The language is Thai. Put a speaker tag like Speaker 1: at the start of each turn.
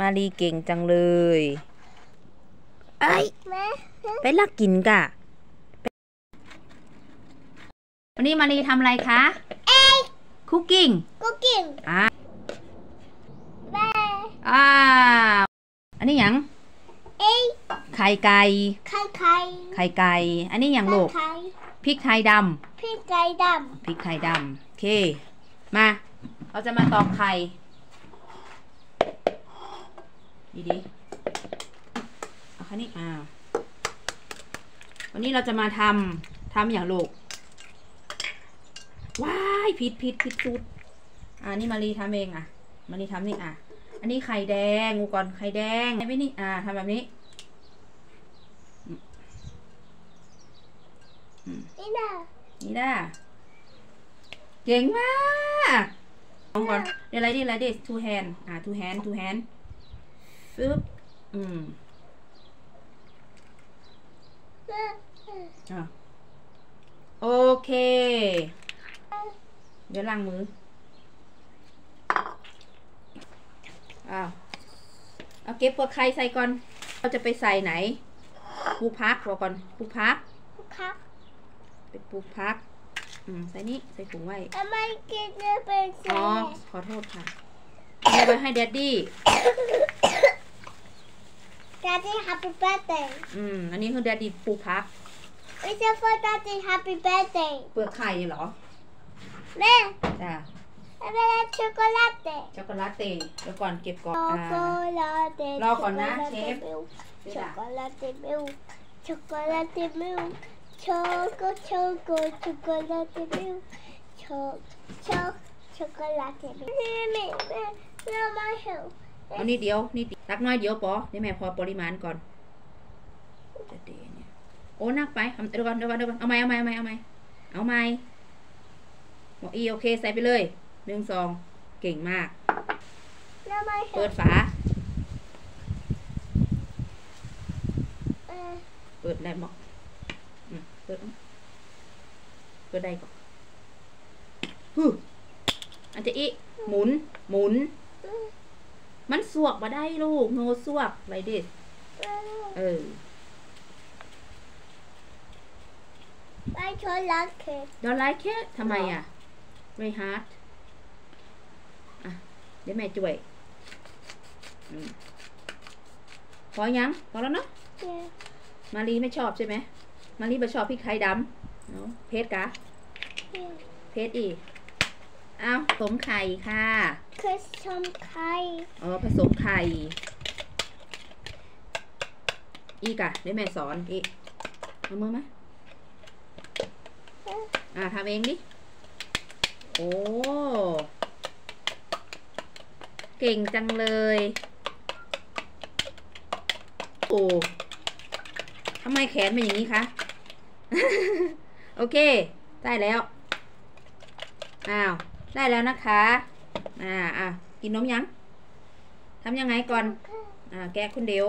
Speaker 1: มารีเก่งจังเลย เอ้ย
Speaker 2: แม่
Speaker 1: ไปลักกินกะ วันนี้มารีทำอะไรคะ
Speaker 2: เอ้ย
Speaker 1: คุกกิ้ง
Speaker 2: ก็กิน
Speaker 1: อ่า
Speaker 2: แม่
Speaker 1: อ่าอันนี้หยัง
Speaker 2: เอ้ย
Speaker 1: ไข่ไก่
Speaker 2: ไข่ไข่
Speaker 1: ไข่ไก่ อันนี้หยังลูก
Speaker 2: ไข่
Speaker 1: พริกไทยด
Speaker 2: พี่ไก่ดำ
Speaker 1: พริกไทยดำ โอเค มา เราจะมาตอกไข่ ดีดีๆเอาคันนี้อ่าวันนี้เราจะมาทำทำอย่างลูกว้ายผิดผิดผิดสูตรอ่านี่มารีทำเองอะมารีทำนี่อะ อันนี้ไข่แดงงูก่อนไข่แดงไอ้ไม่นี่อ่าทำแบบนี้ำ
Speaker 2: นี่นะ
Speaker 1: นี่ด้าเก่งมากลองก่อนเดี๋ยวอะไรดิอะไรดิ two hand อ่า two hand two hand ฟึบอืม
Speaker 2: แม่
Speaker 1: อะโอเค เดี๋ยวล้างมือ อ้าว เอาเก็บเปลือกไข่ใส่ก่อน เราจะไปใส่ไหนปลูกพักรอก่อนปลูกพัก
Speaker 2: ครับ
Speaker 1: ไปปลูกพัก อืม ใส่นี่ใส่ถุงไว้
Speaker 2: ทำไมกินจะเป็นเศ
Speaker 1: อ๋อ
Speaker 2: ษ
Speaker 1: ขอโทษค่ะเอาไปให้แดดดี้
Speaker 2: Daddy happy birthday
Speaker 1: อืม อันนี้คือแดดดี้ปลูกพัก
Speaker 2: It's a for Daddy happy birthday
Speaker 1: เปลือกไข่เหรอ
Speaker 2: แม่
Speaker 1: จ้า
Speaker 2: ทำไมได้ช็อกโกแลตเต้
Speaker 1: ช็อกโกแลตเตเดี๋ยวก่อนเก็บก่อน
Speaker 2: ช็อก
Speaker 1: อ่า
Speaker 2: โกแลตเต้
Speaker 1: รอก่อนนะเชฟ
Speaker 2: ช็อกโกแลตมิลช็อกโกแลตมิลช็อกโกช็อกโกช็อกโกแลตมิลช็อกช็อกช็อกโกแลตมิลแม่แม่แม่แม่มาเห็น
Speaker 1: เอานี่เดียวนี่ตักน้อยเดียวปอเดี๋ยวแม่พอปริมาณก่อนจะเดเนี่ยโอ้นักไปเอาเดี๋ยวก่อนเดี๋ยวก่อนเดี๋ยวก่อนเอาไหมเอาไหมเอาไหมเอาไหมเอาไหมบอกอีโอเคใส่ไปเลยหนึ่งสองเก่งมาก
Speaker 2: แม่มาเห็
Speaker 1: เปิ
Speaker 2: น
Speaker 1: ดฝา
Speaker 2: เออ
Speaker 1: เปิดได้บอกอืมเปิดเอาเปิดได้ก่อนฮึอันจะอีหมุน หมุน มันสวกมาได้ลูกโนสวกไรดิเออ
Speaker 2: ไปชนลักเค้ก
Speaker 1: ดอลไลค์แค่ทำไมอะ very hard อะ เดี๋ยวแม่ช่วยอืมพอยัง พอแล้วเนาะ
Speaker 2: เนี่ย
Speaker 1: มารีไม่ชอบใช่ไหมมารีไม่ชอบพริกไทยดำเนาะเพชรกะ
Speaker 2: เนี่ย
Speaker 1: เพชรอีก อ้าวผสมไข่ค่ะ
Speaker 2: คือชมไข่
Speaker 1: อ๋อผสมไข่ อีกอะเดี๋ยวแม่สอนอีกเอามือไหมอ่าทำเองดิ โอ้เก่งจังเลย โอ้ทำไมแขนเป็นอย่างนี้คะ โอเค ได้แล้ว อ้าว ได้แล้วนะคะ อ่าอะกินนมยังทำยังไงก่อน อ่า แกะคุณเดียว